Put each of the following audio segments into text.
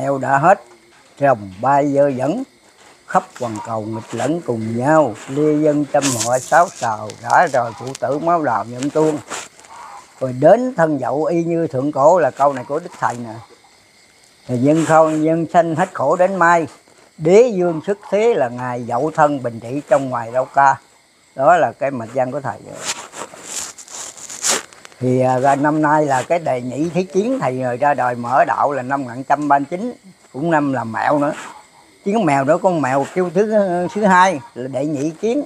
heo đã hết. Rồng bay dơ dẫn, khắp hoàn cầu nghịch lẫn cùng nhau. Lia dân trăm họ sáu sào đã rồi phụ tử máu đào nhậm tuôn. Rồi đến thân dậu y như thượng cổ là câu này của đức thầy nè. Thì nhân không nhân sanh hết khổ đến mai. Đế dương xuất thế là ngài dậu thân bình trị trong ngoài đâu ca. Đó là cái mạch văn của thầy thì à, ra năm nay là cái đề nhị thế chiến thầy rồi ra đời mở đạo là năm 1939 cũng năm là mẹo nữa. Chiến mèo nữa con mèo kêu thứ à, thứ hai là đệ nhị chiến.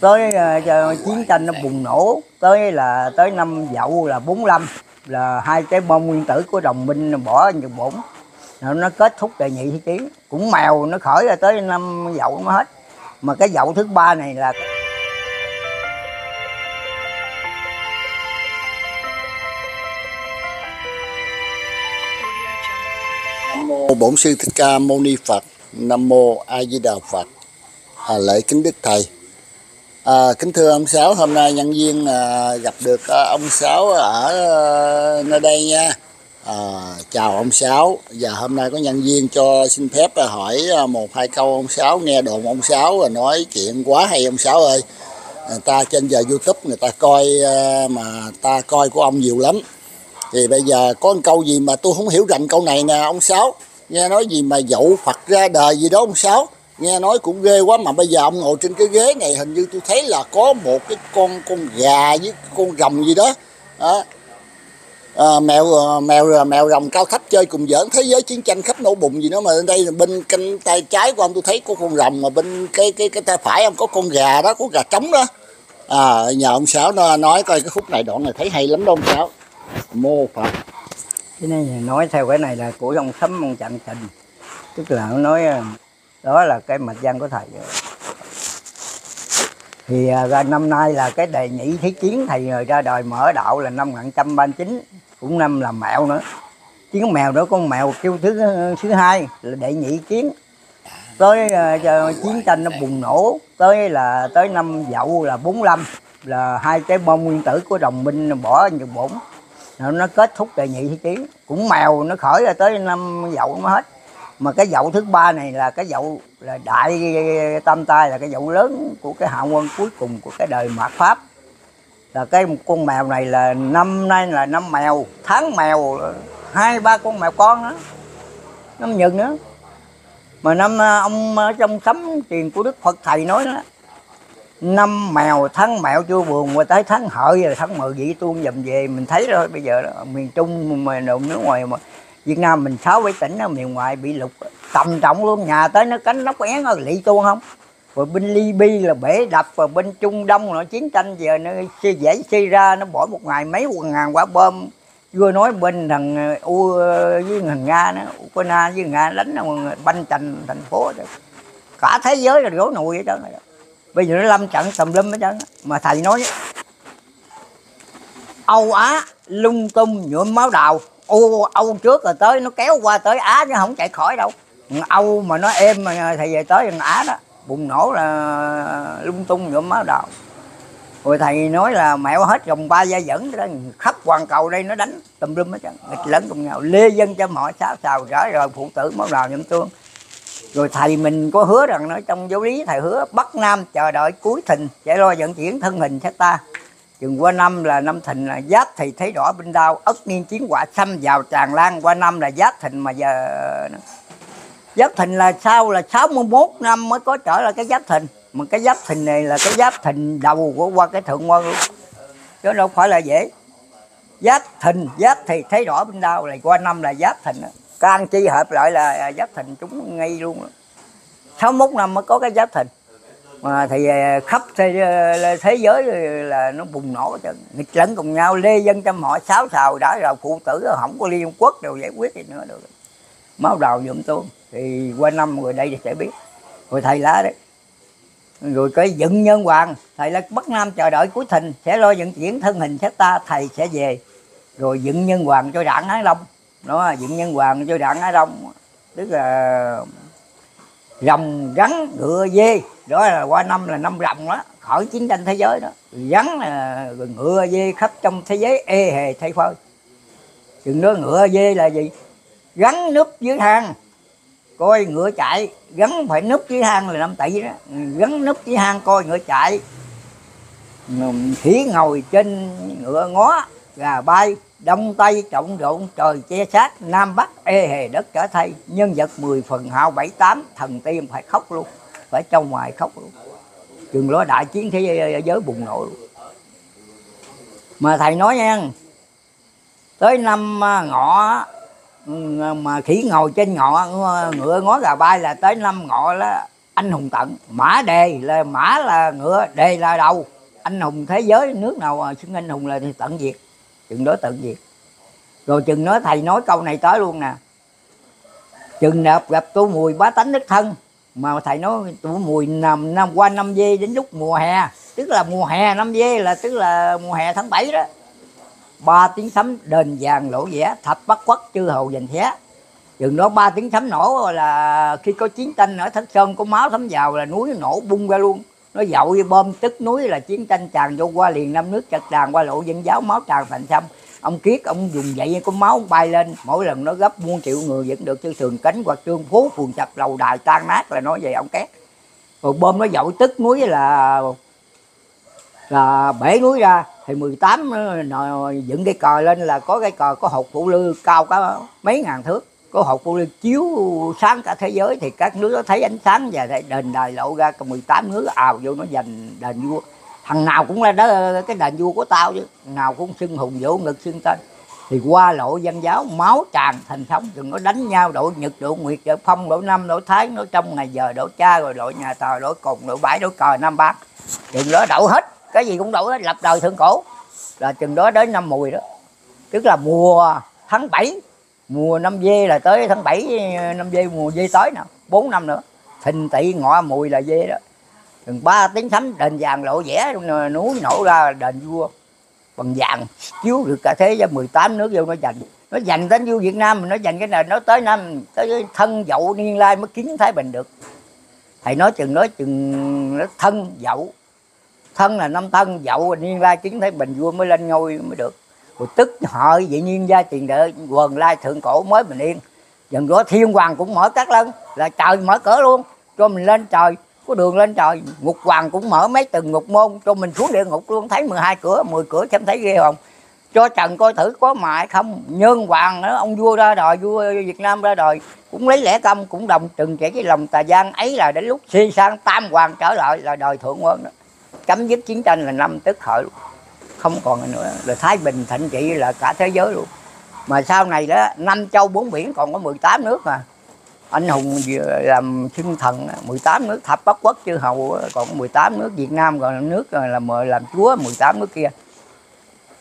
Tới uh, chiến tranh nó bùng nổ tới là tới năm dậu là 45 là hai cái bom nguyên tử của đồng minh bỏ nhật bổn nó kết thúc đệ nhị thế chiến. Cũng mèo nó khởi ra tới năm dậu nó hết. Mà cái dậu thứ ba này là mô bổn sư thích ca mâu ni phật. Nam mô a di đà phật. À, lễ kính đức thầy. À, kính thưa ông sáu hôm nay nhân viên à, gặp được à, ông sáu ở à, nơi đây nha. À, chào ông sáu. Và hôm nay có nhân viên cho xin phép à, hỏi à, một hai câu ông sáu nghe đồn ông sáu và nói chuyện quá hay ông sáu ơi. Người ta trên giờ youtube người ta coi à, mà ta coi của ông nhiều lắm thì bây giờ có một câu gì mà tôi không hiểu rành câu này nè ông sáu. Nghe nói gì mà dậu phật ra đời gì đó ông sáu. Nghe nói cũng ghê quá mà bây giờ ông ngồi trên cái ghế này hình như tôi thấy là có một cái con con gà với con rồng gì đó. À, à, mèo à, mèo à, mèo rồng cao thấp chơi cùng giỡn thế giới chiến tranh khắp nổ bụng gì đó mà đây là bên canh tay trái của ông tôi thấy có con rồng mà bên cái cái cái tay phải ông có con gà đó có gà trống đó. À nhờ ông sáu nó nói coi cái khúc này đoạn này thấy hay lắm đâu ông sáu mô phật. Cái này nói theo cái này là của ông sấm ông chặn trình. Tức là nó nói à, đó là cái mạch văn của thầy. Thì à, ra năm nay là cái đề nhị thế chiến thầy rồi ra đời mở đạo là năm 1939 cũng năm là mẹo nữa. Chiến mèo đó con mèo kêu thứ thứ hai là đệ nhị chiến tới uh, chiến tranh nó bùng nổ tới là tới năm dậu là 45 là hai cái bom nguyên tử của đồng minh bỏ nhật bổn nó kết thúc đề nhị thi chiến cũng mèo, nó khởi ra tới năm dậu nó hết. Mà cái dậu thứ ba này là cái dậu là đại tam tai, là cái dậu lớn của cái hạ quân cuối cùng của cái đời mạt pháp. Là cái con mèo này là năm nay là năm mèo, tháng mèo, hai ba con mèo con đó năm nhừng nữa. Mà năm ờ, ông ờ, trong sấm truyền của đức phật thầy nói đó năm mèo tháng mẹo chưa buồn qua tới tháng hợi rồi tháng mười vậy tuôn dầm về. Mình thấy rồi bây giờ đó, miền trung mà đồ nước ngoài mà việt nam mình sáu bảy tỉnh ở miền ngoài bị lục tầm trọng luôn. Nhà tới nó cánh nóc én rồi lị tuôn không? Rồi bên Libya là bể đập và bên Trung Đông nó chiến tranh. Giờ nó xây dễ xây ra nó bỏ một ngày mấy ngàn quả bom. Vừa nói bên thằng uh, U với thằng Nga nó Ukraine với Nga đánh banh thành thành phố. Cả thế giới là rối nùi vậy đó bây giờ nó lâm trận tùm lum hết trơn mà thầy nói Âu Á lung tung nhuộm máu đào. Âu, Âu trước rồi tới nó kéo qua tới Á chứ không chạy khỏi đâu. Âu mà nó êm mà thầy về tới thằng Á đó bùng nổ là lung tung nhuộm máu đào. Rồi thầy nói là mẹo hết dòng ba gia dẫn đó. Khắp hoàn cầu đây nó đánh tùm lum hết trơn. Nghịch cùng nhau. Lê dân cho mọi sao xào rỡ rồi phụ tử máu đào nhậm tương rồi thầy mình có hứa rằng nói trong giáo lý, thầy hứa bắc nam chờ đợi cuối thìn sẽ lo vận chuyển thân hình cho ta. Chừng qua năm là năm thìn là giáp thì thấy đỏ binh đao, ất niên chiến quả xâm vào tràn lan. Qua năm là giáp thìn mà giờ, giáp thìn là sau là 61 năm mới có trở lại cái giáp thìn. Mà cái giáp thìn này là cái giáp thìn đầu của qua cái thượng quân luôn. Chứ đâu phải là dễ. Giáp thìn, giáp thì thấy rõ binh đao là qua năm là giáp thìn can chi hợp lại là giáp thìn chúng ngay luôn sáu mốt năm mới có cái giáp thìn. Mà thì à, khắp thế, à, thế giới là nó bùng nổ cho nghịch lẫn cùng nhau lê dân trăm họ sáu xào đã rồi phụ tử không có liên quốc đều giải quyết gì nữa được. Máu đầu nhuộm tôi thì qua năm người đây sẽ biết. Rồi thầy lá đấy. Rồi cái dựng nhân hoàng. Thầy là bắc nam chờ đợi cuối thình sẽ lo vận chuyển thân hình xét ta thầy sẽ về. Rồi dựng nhân hoàng cho đảng hán long nó dựng nhân hoàng cho đảng á đông. Tức là rồng rắn, ngựa, dê. Đó là qua năm là năm rồng đó khỏi chiến tranh thế giới đó. Rắn là ngựa, dê khắp trong thế giới, ê hề thay phơi chừng đó ngựa, dê là gì? Gắn núp dưới hang. Coi ngựa chạy gắn phải núp dưới hang là năm tỷ đó. Gắn núp dưới hang, coi ngựa chạy. Khỉ ngồi trên ngựa ngó, gà bay đông tây trọng rộn, trời che sát, nam bắc ê hề đất trở thay. Nhân vật 10 phần hào bảy tám, thần tiên phải khóc luôn, phải trong ngoài khóc luôn. Chừng đó đại chiến thế giới bùng nổ luôn. Mà thầy nói nha, tới năm à, ngọ ừ, mà khỉ ngồi trên ngọ, ngựa ngó gà bay là tới năm ngọ là anh hùng tận. Mã đề là, mã là ngựa, đề là đầu. Anh hùng thế giới, nước nào xưng anh hùng là thì tận diệt chừng đối tượng gì rồi chừng nói thầy nói câu này tới luôn nè. Chừng nạp gặp tôi mùi bá tánh đích thân. Mà thầy nói tôi mùi nằm năm, qua năm dê đến lúc mùa hè. Tức là mùa hè năm dê là, tức là mùa hè tháng 7 đó. Ba tiếng sấm đền vàng lỗ vẽ thập bắt quất chư hầu dành thế chừng đó ba tiếng sấm nổ là khi có chiến tranh ở thất sơn, có máu thấm vào là núi nổ bung ra luôn nó dậu với bom tức núi là chiến tranh tràn vô qua liền năm nước chật tràn qua lộ dân giáo, máu tràn thành sông ông kiết, ông dùng vậy có máu bay lên. Mỗi lần nó gấp muôn triệu người vẫn được chứ thường cánh hoặc trương phố phường chập lầu đài tan nát là nói vậy ông két rồi bom nó dậu tức núi là là bể núi ra. Thì 18 nó dựng cái cờ lên là có cái cờ có hột phụ lư cao có mấy ngàn thước có hột phụ chiếu sáng cả thế giới thì các nước nó thấy ánh sáng và đền đài lộ ra 18 nước ào vô nó giành đền vua. Thằng nào cũng là đó, cái đền vua của tao chứ. Nào cũng xưng hùng, vỗ ngực, xưng tên. Thì qua lộ dân giáo, máu tràn thành sống đừng nó đánh nhau. Đội nhật đội nguyệt đội phong đội năm đội thái nó trong ngày giờ đội cha, rồi đội nhà tờ đội cùng đội bãi đội cờ năm bát chừng đó đậu hết, cái gì cũng đậu hết, lập đời thượng cổ. Là chừng đó đến năm mùi đó. Tức là mùa tháng 7 mùa năm dê là tới tháng 7 năm dê, mùa dê tới nè 4 năm nữa. Thình tị ngọ mùi là dê đó. Chừng ba tiếng sấm đền vàng lộ vẽ núi nổ ra, đền vua bằng vàng, chiếu được cả thế giới 18 nước vô nó giành. Nó giành đến vua Việt Nam, nó giành cái này nó tới năm, tới thân, dậu, niên lai mới kiến Thái Bình được. Thầy nói chừng nói chừng nó thân, dậu. Thân là năm thân, dậu, niên lai kiến Thái Bình, vua mới lên ngôi mới được rồi tức họ vậy nhiên gia tiền đệ quần lai thượng cổ mới bình yên dần đó thiên hoàng cũng mở các lân, là trời mở cỡ luôn. Cho mình lên trời, có đường lên trời, ngục hoàng cũng mở mấy từng ngục môn, cho mình xuống địa ngục luôn. Thấy 12 cửa 10 cửa xem thấy ghê không? Cho trần coi thử có mại không? Nhân hoàng đó ông vua ra đời, vua việt nam ra đời, cũng lấy lẽ công, cũng đồng trừng trẻ cái lòng tà gian. Ấy là đến lúc suy sang tam hoàng trở lại, là đời thượng quân đó. Chấm dứt chiến tranh là năm tức hợi luôn không còn nữa. Là thái bình thịnh trị là cả thế giới luôn. Mà sau này đó năm châu bốn biển còn có 18 nước mà. Anh hùng làm thiên thần 18 nước. Thập bắc quốc, chư hầu còn 18 nước. Việt nam còn nước à, là mời làm chúa 18 nước kia.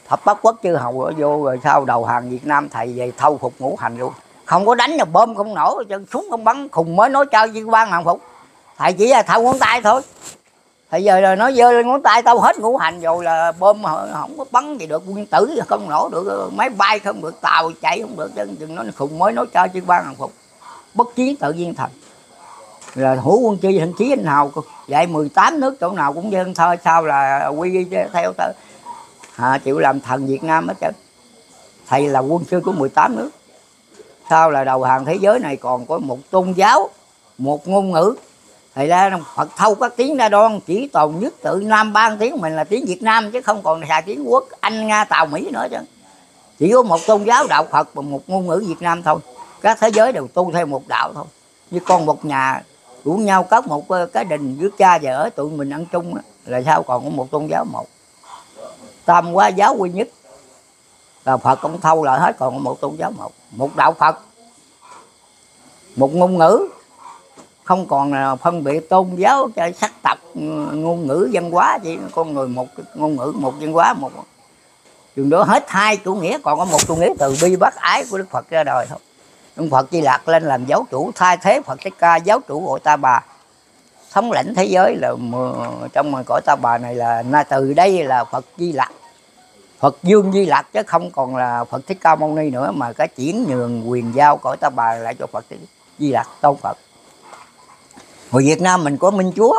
Thập bắc quốc, chư hầu vô rồi sau đầu hàng việt nam, thầy về thâu phục ngũ hành luôn. Không có đánh là bom không nổ, chân súng không bắn, khùng mới nói chơi với quan hàng phục. Thầy chỉ là thâu ngón tay thôi thầy giờ là nó dơ lên ngón tay tao hết ngũ hành rồi là bom không có bắn gì được quân tử không nổ được máy bay không được tàu chạy không được chân nói nó khùng mới nói chơi chứ ban hàng phục. Bất chiến tự nhiên thành là hữu quân chi hình chí anh hào vậy 18 nước chỗ nào cũng dân thơ sao là quy theo tớ à, chịu làm thần Việt Nam hết trơn. Thầy là quân sư của 18 nước. Sao là đầu hàng thế giới này còn có một tôn giáo một ngôn ngữ thì ra Phật thâu các tiếng ra đoan, chỉ tồn nhất tự Nam ban tiếng mình là tiếng Việt Nam, chứ không còn xài tiếng quốc, Anh, Nga, Tàu, Mỹ nữa chứ. Chỉ có một tôn giáo đạo Phật và một ngôn ngữ Việt Nam thôi. Các thế giới đều tu theo một đạo thôi. Như con một nhà rủ nhau có một ờ, cái đình với cha vợ ở tụi mình ăn chung là sao còn có một tôn giáo một. Tam quá giáo quy nhất. Là phật cũng thâu lại hết, còn một tôn giáo một. Một đạo phật. Một ngôn ngữ không còn là phân biệt tôn giáo cho sắc tộc ừ, ngôn ngữ văn hóa chỉ con người một, ngôn ngữ một văn hóa một. Chừng đó hết hai chủ nghĩa, còn có một chủ nghĩa từ bi bác ái của đức phật ra đời thôi. Ông Phật Di lạc lên làm giáo chủ, thay thế Phật Thích Ca, giáo chủ gọi ta bà. Thống lãnh thế giới là trong cõi ta bà này là na từ đây là Phật Di lạc Phật Dương Di lạc chứ không còn là Phật Thích Ca Mâu Ni nữa, mà cái chuyển nhường quyền giao cõi ta bà lại cho Phật Di lạc tôn Phật người Việt Nam mình có Minh Chúa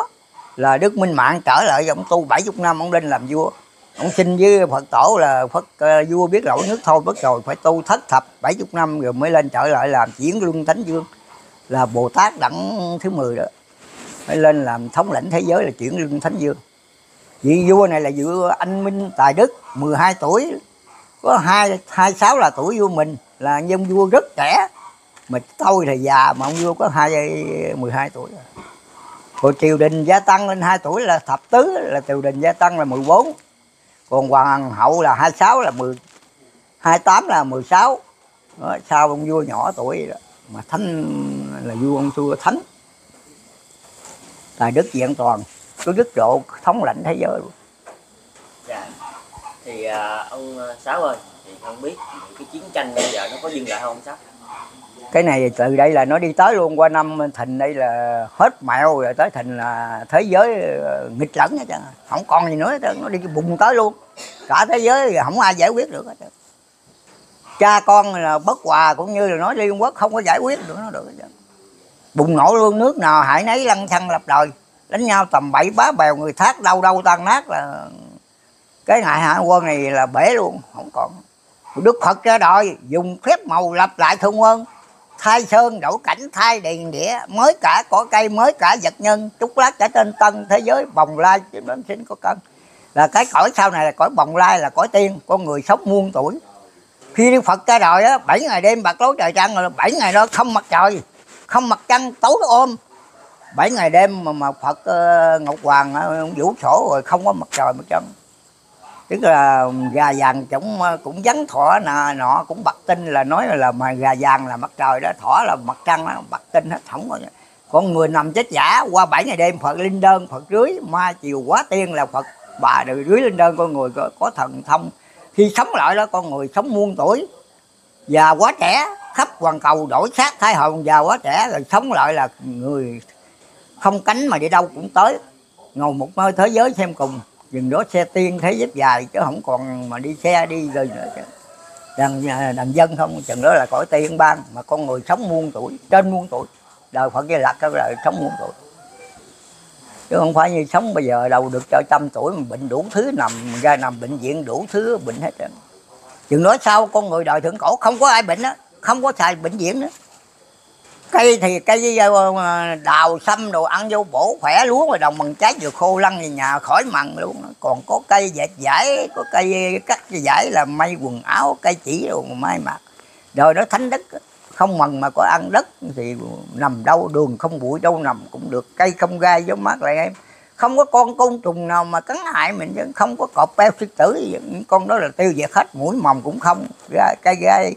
là Đức Minh Mạng trở lại ông tu 70 năm ông lên làm vua. Ông xin với phật tổ là phật uh, vua biết lỗi nước thôi bất rồi phải tu thất thập bảy chục năm rồi mới lên trở lại làm chuyển luân thánh dương là bồ tát đẳng thứ 10 đó. Mới lên làm thống lĩnh thế giới là chuyển luân thánh dương vị vua này là vua anh minh tài đức 12 tuổi. Có hai hai sáu là tuổi vua mình là nhân vua rất trẻ mà tôi thì già mà ông vua có hai 12 tuổi rồi. Rồi triều đình gia tăng lên hai tuổi là thập tứ là triều đình gia tăng là 14 còn hoàng hậu là 26 là 10 28 là 16 đó, sau ông vua nhỏ tuổi đó. mà thánh là vua ông xưa thánh. Tài đức diện toàn có đức độ thống lãnh thế giới luôn. Dạ thì uh, ông à, sáu ơi thì không biết cái chiến tranh bây giờ nó có dừng lại không sáu? Cái này từ đây là nó đi tới luôn, qua năm thìn đây là hết mẹo rồi, tới thìn là thế giới ờ, nghịch lẫn hết trơn. Không còn gì nữa hết nó đi bùng tới luôn. Cả thế giới thì không ai giải quyết được hết trơn. Cha con là bất hòa cũng như là nói liên quốc không có giải quyết được nó được hết trơn. Bùng nổ luôn, nước nào hãy nấy, lăng xăng lập đời đánh nhau tầm bảy, bá bèo, người thác đâu đâu tan nát là cái ngày hạ quân này là bể luôn, không còn đức phật ra đời dùng phép màu lập lại thương quân. Thay sơn đổi cảnh thay đèn đĩa mới cả cỏ cây mới cả vật nhân trúc lát cả trên tân thế giới bồng lai chiếm đến sinh có cân là cái cõi sau này là cõi bồng lai là cõi tiên con người sống muôn tuổi. Khi đức phật ra đời á bảy ngày đêm bạc lối trời trăng rồi bảy ngày đó không mặt trời không mặt trăng tối ôm bảy ngày đêm mà, mà phật uh, ngọc hoàng uh, vũ sổ rồi không có mặt trời mặt trăng tức là gà vàng cũng ờ, cũng vắng thỏ nọ, nọ cũng bật tinh là nói là mà gà vàng là mặt trời đó thỏ là mặt trăng đó bật tinh hết không có con người nằm chết giả qua bảy ngày đêm phật linh đơn phật rưới ma chiều quá tiên là phật bà được rưới linh đơn con người có, có thần thông. Khi sống lại đó con người sống muôn tuổi già quá trẻ khắp hoàn cầu đổi xác thái hồn già quá trẻ rồi sống lại là người không cánh mà đi đâu cũng tới. Ngồi một nơi thế giới xem cùng dừng đó xe tiên thấy dép dài chứ không còn mà đi xe đi rồi nữa chứ. Đàn, đàn dân không chừng đó là cõi tiên ban mà con người sống muôn tuổi trên muôn tuổi. Đời phật gia lạc cái là sống muôn tuổi. Chứ không phải như sống bây giờ đâu được cho trăm tuổi mà bệnh đủ thứ nằm ra nằm bệnh viện đủ thứ bệnh hết trơn. Chừng nói sau con người đời thượng cổ không có ai bệnh đó không có xài bệnh viện nữa cây thì cây ờ, đào xâm đồ ăn vô bổ khỏe lúa rồi đồng bằng trái vừa khô lăn về nhà khỏi mặn luôn. Còn có cây dệt giải có cây cắt giải là may quần áo, cây chỉ đồ may mặc rồi nó thánh đất không mần mà có ăn đất thì nằm đâu, đường không bụi đâu nằm cũng được. Cây không gai giống mát lại em. Không có con côn trùng nào mà cắn hại mình chứ, không có cọp beo sư tử những con đó là tiêu diệt hết, mũi mồng cũng không cây gai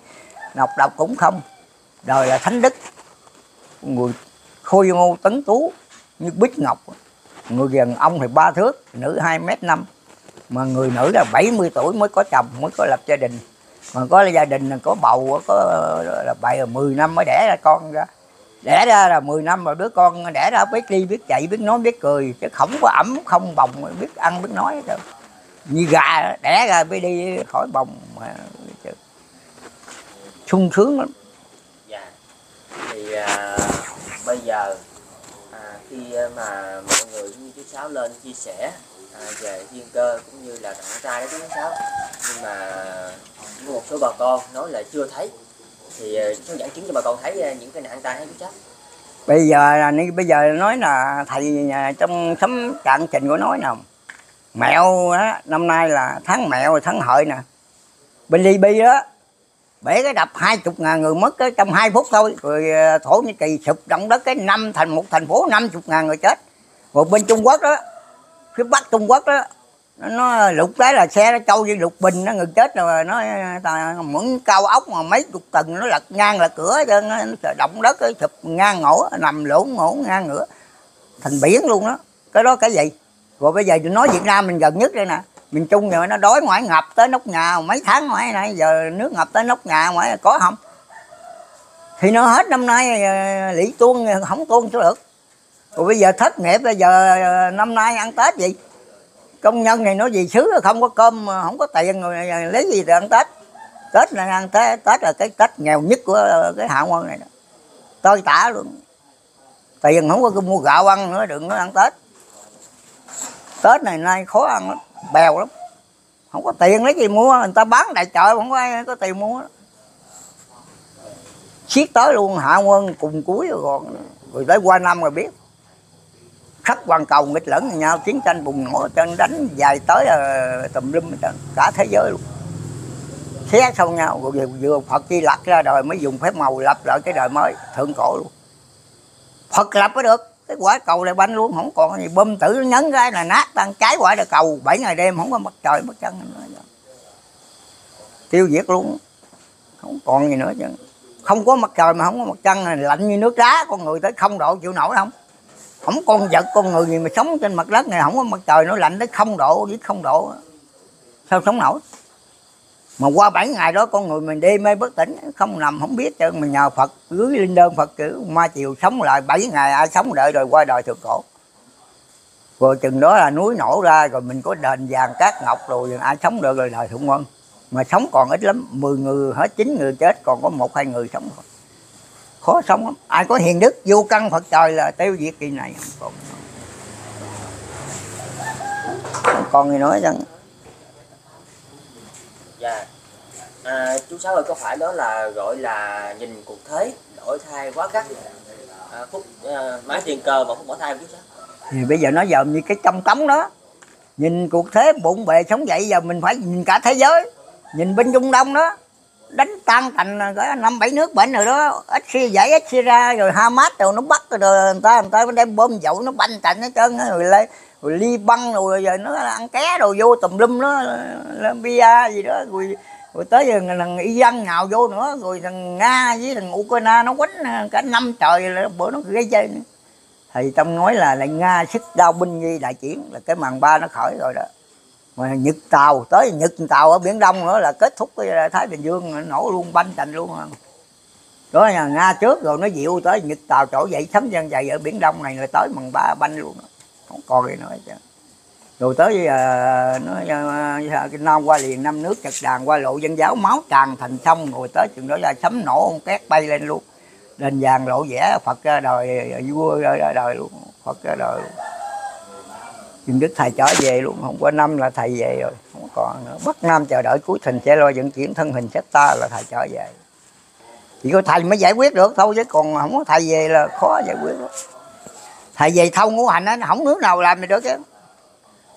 nọc độc cũng không. Rồi là thánh đức người khôi ngô tấn tú như bích ngọc. Người gần ông thì ba thước nữ hai mét năm. Mà người nữ là 70 tuổi mới có chồng mới có lập gia đình. Mà có gia đình là có bầu có là bảy mười năm mới đẻ ra con ra. Đẻ ra là 10 năm rồi đứa con đẻ ra biết đi biết chạy biết nói biết cười. Chứ không có ẩm không bồng biết ăn biết nói hết như gà đẻ ra mới đi khỏi bồng mà sung sướng lắm. Dạ. Thì uh, bây giờ à, khi à, mà mọi người như chú sáu lên chia sẻ à, về thiên cơ cũng như là đặng trai đó chú sáu? Nhưng mà một số bà con nói là chưa thấy. Thì à, chú dẫn chứng cho bà con thấy à, những cái nạn tai hay chú sáu. Bây giờ là bây giờ nói là thầy trong sấm trạng trình của nói nào mẹo đó, năm nay là tháng mẹo tháng hợi nè. Bên Libya đó bể cái đập hai chục ngàn người mất cái trong hai phút thôi. Rồi ờ, thổ nhĩ kỳ sụp động đất cái năm thành một thành phố, năm chục ngàn người chết. Rồi bên trung quốc đó, phía bắc trung quốc đó, nó lục cái là xe nó trâu như lục bình, nó người chết rồi, nó muốn cao ốc mà mấy chục tầng nó lật ngang là cửa cho nó động đất cái sụp ngang ngổ, nằm lỗ ngổ ngang ngửa. Thành biển luôn đó. Cái đó cái gì? Rồi bây giờ nói việt nam mình gần nhất đây nè miền trung rồi nó đói ngoại ngập tới nóc nhà mấy tháng ngoại này giờ nước ngập tới nóc nhà ngoại có không? Thì nó hết năm nay ờ, lý tuôn ờ, không tuôn cho được. Rồi bây giờ thất nghiệp bây giờ ờ, năm nay ăn tết gì? Công nhân này nói gì xứ không có cơm không có tiền rồi ờ, lấy gì để ăn tết? Tết là ăn tết tết là cái tết nghèo nhất của cái hạ quân này đó. Tôi tả luôn. Tiền không có mua gạo ăn nữa đừng có ăn tết. Tết này nay khó ăn lắm bèo lắm. Không có tiền lấy gì mua người ta bán đại chợ không có ai có tiền mua. Xiết tới luôn hạ quân cùng cuối rồi còn rồi tới qua năm rồi biết. Khắp toàn cầu nghịch lẫn với nhau chiến tranh bùng nổ trên đánh dài tới uh, tùm lum cả thế giới luôn. Xé xong nhau rồi vừa, vừa Phật chi lặt ra đời mới dùng phép màu lập lại cái đời mới thượng cổ luôn. Phật lập mới được cái quả cầu này banh luôn, không còn gì. Bơm tử nhấn ra là nát tan trái quả là cầu. Bảy ngày đêm không có mặt trời, mặt trăng. Nữa tiêu diệt luôn. Không còn gì nữa chứ. Không có mặt trời mà không có mặt trăng này lạnh như nước đá, con người tới không độ chịu nổi không? Không con vật, con người gì mà sống trên mặt đất này, không có mặt trời nó lạnh tới không độ với không độ. Sao sống nổi? Mà qua 7 ngày đó con người mình đi mê bất tỉnh, không nằm, không biết chứ. Mình nhờ Phật gửi linh đơn Phật chữ ma chiều sống lại 7 ngày, ai sống đợi rồi qua đời thượng cổ. Rồi chừng đó là núi nổ ra, rồi mình có đền vàng cát ngọc rồi ai sống được rồi đời thượng quân. Mà sống còn ít lắm 10 người hết, chín người chết, còn có một, hai người sống thôi. Khó sống lắm. Ai có hiền đức, vô căn Phật trời là tiêu diệt kỳ này còn. Còn gì nói chăng dạ à, chú sáu ơi có phải đó là gọi là nhìn cuộc thế đổi thay quá gắt? À, phúc à, mái tiền cờ mà không bỏ thai không chú sáu. Thì bây giờ nó dòm như cái trong tống đó. Nhìn cuộc thế bụng bề sống dậy giờ mình phải nhìn cả thế giới. Nhìn bên trung đông đó đánh tan thành à, cái năm bảy nước bệnh rồi đó. Ít khi giải ít khi ra rồi hamas rồi nó bắt rồi người ta người ta đem bom dậu nó banh thành hết trơn rồi lên rồi ly băng rồi giờ nó ăn ké rồi vô tùm lum nó lên bia gì đó rồi rồi tới giờ thằng y dân nhào vô nữa, rồi thằng nga với thằng ukraine nó quánh ờ, cả năm trời là bữa nó gây chơi nữa. Thì tâm nói là lại nga sức đao binh nhi đại chiến, là cái màn ba nó khởi rồi đó. Mà nhật tàu, tới nhật tàu ở biển đông nữa là kết thúc cái ờ, thái bình dương nổ luôn, banh thành luôn à. đó là nga trước rồi nó dịu tới nhật tàu chỗ dậy sấm dân dày ở biển đông này, rồi tới màn ba banh luôn. Không còn gì nữa chứ rồi tới uh, nó uh, nam qua liền năm nước chật đàn qua lộ dân giáo máu tràn thành sông rồi tới chừng đó là sấm nổ ông két bay lên luôn. Đền vàng lộ vẻ phật ra đời ờ, vua ra đời luôn phật ra đời luôn. Nhưng đức thầy trở về luôn không có năm là thầy về rồi không còn nữa. Bất nam chờ đợi cuối thình sẽ lo vận chuyển thân hình xét ta là thầy trở về. Chỉ có thầy mới giải quyết được thôi chứ còn không có thầy về là khó giải quyết lắm. thầy về thâu ngũ hành á không nước nào làm được chứ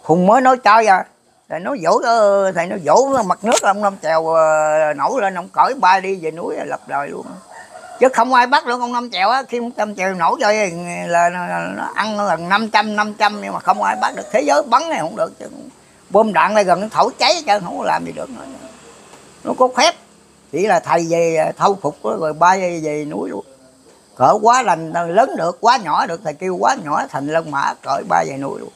hùng mới nói chơi à thầy nói dỗ ờ, thầy nói dỗ mặt nước ông năm chèo ờ, nổi lên, ông cởi bay đi về núi lập đời luôn. Chứ không ai bắt được ông năm chèo á, khi ông năm chèo nổi rồi là nó ăn lần năm trăm năm trăm, nhưng mà không ai bắt được. Thế giới bắn này không được, chứ bom đạn này gần nó thổi cháy chứ không có làm gì được nữa. Nó có phép, chỉ là thầy về ờ, thâu phục rồi bay về núi luôn. Cỡ quá lành lớn được, quá nhỏ được, thầy kêu quá nhỏ thành lân mã, cởi bay về núi luôn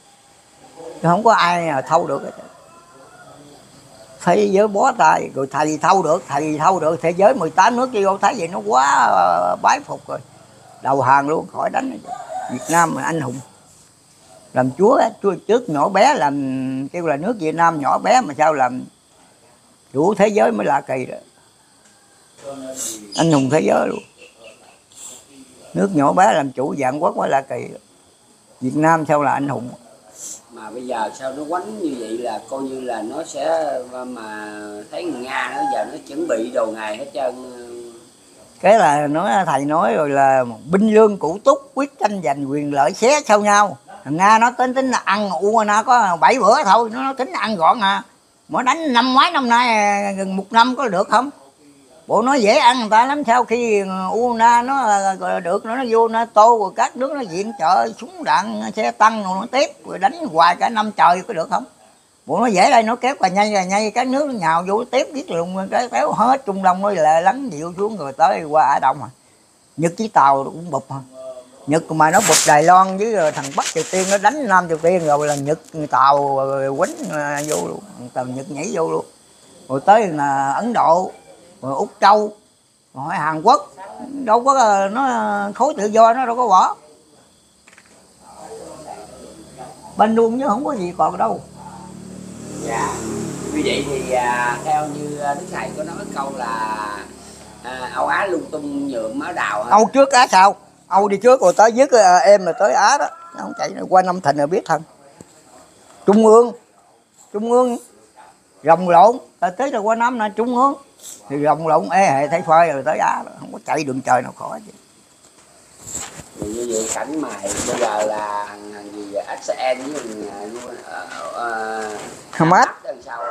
chứ không có ai thâu được hết. Thế giới bó tay, rồi thầy thâu được, thầy thâu được. Thế giới 18 nước kia thấy vậy nó quá à, bái phục rồi. Đầu hàng luôn, khỏi đánh Việt Nam mà anh hùng. Làm chúa chúa trước nhỏ bé, làm kêu là nước Việt Nam nhỏ bé, mà sao làm chủ thế giới mới lạ kỳ đó. Anh hùng thế giới luôn. Nước nhỏ bé làm chủ dạng quốc mới lạ kỳ Việt Nam sao là anh hùng? Mà bây giờ sao nó quánh như vậy là coi như là nó sẽ, mà thấy người nga nó giờ nó chuẩn bị đồ ngày hết trơn. Cái là nói, thầy nói rồi là binh lương cũ túc quyết tranh giành quyền lợi xé sau nhau. Thằng nga nó tính tính là ăn nó có bảy bữa thôi, nó tính ăn gọn à. Mà đánh năm ngoái, năm nay, gần một năm có được không? Bộ nó dễ ăn người ta lắm sau khi Una nó được nó, nó vô nó tô rồi các nước nó diện trợ súng đạn xe tăng rồi nó tiếp rồi đánh hoài cả năm trời có được không? Bộ nó dễ đây nó kéo và nhanh là nhanh các nước nó nhào vô tiếp giết luôn cái kéo hết trung đông nó là lắng dịu xuống rồi tới qua ở Đông à Nhật với Tàu cũng bụp à Nhật mà nó bụp Đài Loan với thằng Bắc Triều Tiên nó đánh Nam Triều Tiên rồi là Nhật Tàu quýnh à, vô luôn. Tàu Nhật nhảy vô luôn. Rồi tới là Ấn Độ rồi úc châu. Rồi hàn quốc. Đâu có nó khối tự do nó đâu có bỏ. Bên luôn chứ không có gì còn đâu. Dạ. Như vậy thì à, theo như đức thầy có nói câu là à, âu á lung tung nhuộm máu đào hả? âu trước á sao? Âu đi trước rồi tới dứt à, em là tới á đó. Không chạy qua năm thành là biết thân. Trung ương. Trung ương. Rồng lộn. Tới là qua năm nay trúng hướng thì rồng lộn ê hệ thấy phơi rồi tới á rồi, không có chạy đường trời nào khỏi chứ. Thì như vậy cảnh mà bây giờ là gì XN với thằng ờ, ờ, Hamas. ờ,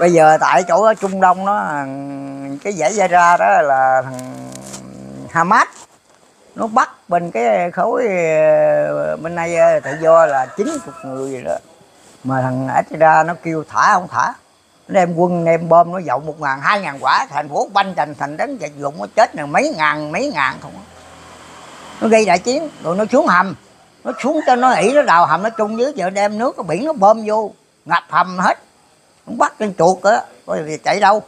bây giờ tại chỗ ở Trung Đông thằng- cái dãy ra ra đó là thằng Hamas. Nó bắt bên cái khối ờ, bên này ờ, tự do là 90 người gì đó. Mà thằng Astra nó kêu thả không thả. nó đem quân đem bom nó dậu một ngàn, hai ngàn quả, thành phố banh thành thành đánh vật dụng, nó chết là mấy ngàn mấy ngàn không nó gây đại chiến, rồi nó xuống hầm. Nó xuống cho nó ỉ, nó đào hầm, nó chung dưới, giờ đem nước, cái biển nó bơm vô, ngập hầm hết. Nó bắt con chuột á, coi thì chạy đâu.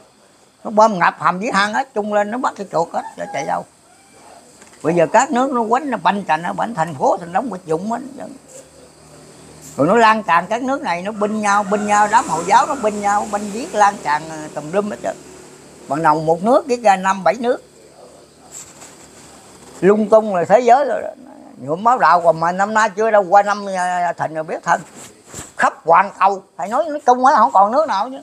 Nó bơm ngập hầm dưới hang hết, chung lên, nó bắt cái chuột hết nó chạy đâu. Bây giờ các nước nó quánh, nó banh thành nó banh thành phố, thành đóng vật dụng hết rồi nó lan tràn, các nước này nó binh nhau binh nhau, đám hồi giáo nó binh nhau, binh giết lan tràn ờ, tùm lum hết trơn. Bằng đầu một nước cái ra năm, bảy nước. Lung tung là thế giới rồi nhuộm máu đạo còn mà năm nay chưa đâu, qua năm ờ, thịnh rồi biết thân. Khắp hoàn cầu, thầy nói nó cung á không còn nước nào chứ.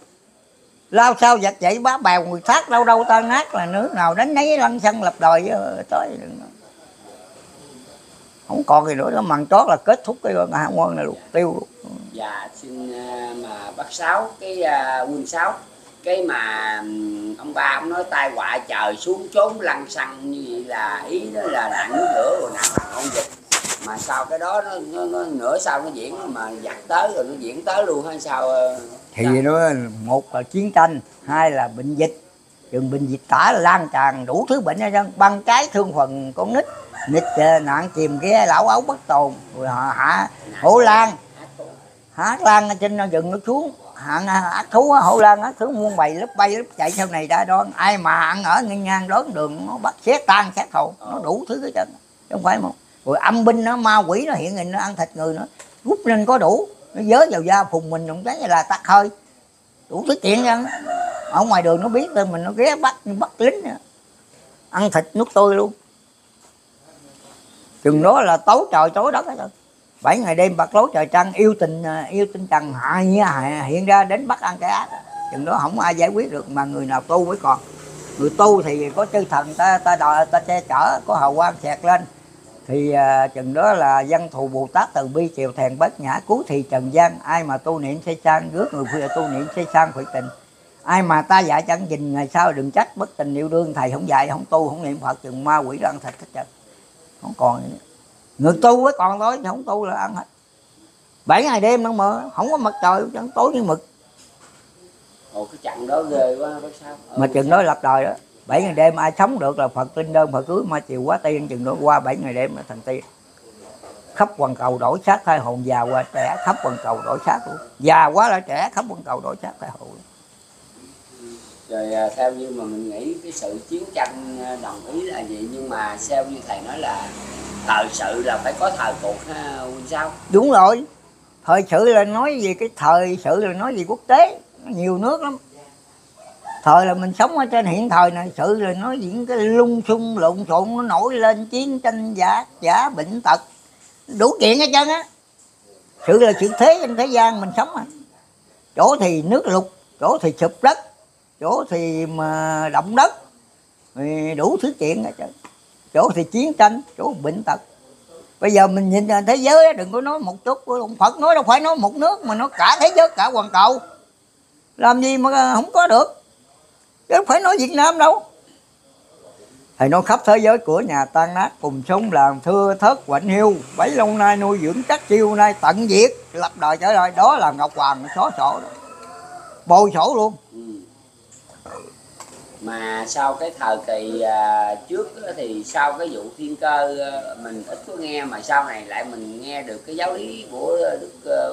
Lao sao giặt vậy bá bèo người khác, đâu đâu tan nát là nước nào, đánh nấy lăn xăng lập đời chứ ờ, tới không còn gì nữa đó màn chót là kết thúc cái hạ quân này luôn tiêu luôn. Và xin ờ, mà bác sáu cái ờ, quân sáu cái mà ông ba ông nói tai họa trời xuống trốn lăn xăng như vậy là ý đó là nạn nước lửa rồi nạn bằng ôn dịch. Mà sao cái đó nó, nó, nó nửa sau nó diễn mà giặt tới rồi nó diễn tới luôn hay sao ờ, thì nó một là chiến tranh hai là bệnh dịch. Chừng bệnh dịch tả lan tràn đủ thứ bệnh hết trơn băng trái thương phần con nít nít ờ, nạn chìm ghé lão ấu bất tồn. Rồi họ hạ hổ lan. Hát lan ở trên rừng nó xuống hạng ác thú hổ lan ác thú muôn bầy lớp bay lớp chạy sau này đã đó ai mà ăn ở ngang ngang đón đường, nó bắt xét tan, xét hậu nó đủ thứ hết trơn. Không phải một rồi âm binh nó, ma quỷ nó hiện hình, nó ăn thịt người nữa. Rút lên có đủ. Nó dớ vào da phùng mình, không thấy là tắt hơi. Đủ thứ chuyện ra. Ở ngoài đường nó biết rồi mình nó ghé bắt bắt lính. Nữa. ăn thịt nuốt tôi luôn chừng đó là tối trời tối đất hết rồi bảy ngày đêm bạc lối trời trăng yêu tình à, yêu tình trần. Hại như hại hiện ra đến bắt ăn cái ác chừng đó không ai giải quyết được mà người nào tu mới còn. Người tu thì có chư thần ta ta đòi ta che chở có hào quang xẹt lên. Thì uh, chừng đó là dân thù bồ tát từ bi chiều thèn bất nhã cứu thì trần gian. Ai mà tu niệm xây sang rước người phi tu niệm xây sang phật tình. Ai mà ta dạy chẳng nhìn ngày sau đừng trách bất tình yêu đương thầy không dạy không tu không niệm phật chừng ma quỷ đó ăn thịt hết trơn không còn gì nữa. người tu mới còn thôi chứ không tu là ăn hết. Bảy ngày đêm nữa mà không có mặt trời chẳng tối như mực. Ồ cái trận đó ghê quá bác sáu. Ờ, mà chừng đó lập đời đó bảy ngày đêm ai sống được là phật linh đơn phật cưới mà chiều quá tiên chừng đó qua bảy ngày đêm là thành tiên. Khắp hoàn cầu đổi xác thai hồn già qua trẻ khắp hoàn cầu đổi xác luôn. Già quá là trẻ khắp hoàn cầu đổi xác thai hồn rồi à, theo như mà mình nghĩ cái sự chiến tranh à, đồng ý là vậy nhưng mà theo như thầy nói là thời sự là phải có thời cuộc, ha, Quỳnh sao? Đúng rồi. Thời sự là nói về cái thời sự là nói về quốc tế. Nó nhiều nước lắm. Thời là mình sống ở trên hiện thời này, sự là nói những cái lung xung lộn xộn, nó nổi lên chiến tranh, giả giả, bệnh tật. Đủ chuyện hết trơn á. Sự là sự thế trên thế gian mình sống à chỗ thì nước lụt, chỗ thì sụp đất chỗ thì mà động đất, thì đủ thứ chuyện hết trơn. Chỗ thì chiến tranh, chỗ bệnh tật. Bây giờ mình nhìn thế giới, đừng có nói một chút. Ông phật nói đâu phải nói một nước, mà nó cả thế giới, cả hoàn cầu. Làm gì mà không có được? Chứ không phải nói việt nam đâu. Thầy nói khắp thế giới của nhà tan nát, cùng sống làm thưa thớt, quạnh hiu. Bấy lâu nay nuôi dưỡng chắc chiêu nay tận diệt, lập đời trở lại. Đó là ngọc hoàng xóa sổ đó. Bồi sổ luôn. Ừ mà sau cái thời kỳ à, trước thì sau cái vụ thiên cơ ờ, mình ít có nghe mà sau này lại mình nghe được cái giáo lý của đức à,